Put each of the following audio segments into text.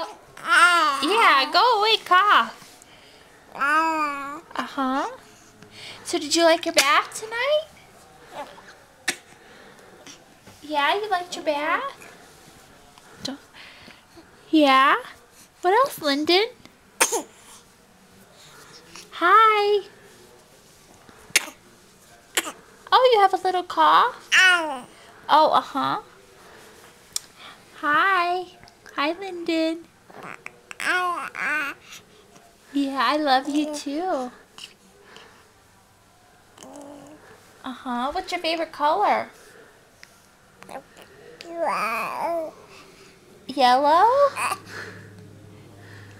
Go. Yeah, go away, cough. Uh-huh. So did you like your bath tonight? Yeah, you liked your bath? Yeah? What else, Linden? Hi. Oh, you have a little cough? Oh, uh-huh. Hi. Hi, Linden. Yeah, I love you too. Uh-huh. What's your favorite color? Yellow?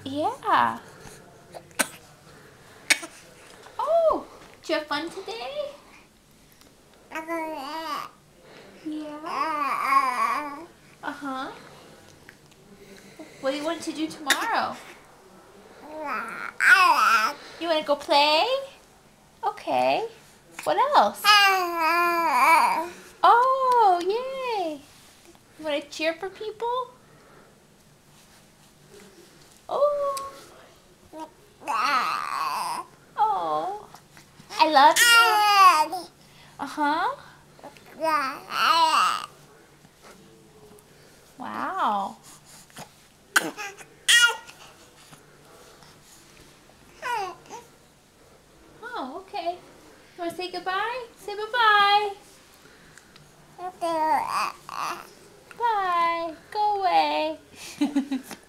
Yeah. Oh, did you have fun today? Yeah. Uh-huh. What do you want to do tomorrow? You want to go play? Okay. What else? Oh, yay. You want to cheer for people? Oh. Oh. I love you. Uh-huh. Wow. Oh, okay. You want to say goodbye? Say bye-bye. Bye. Go away.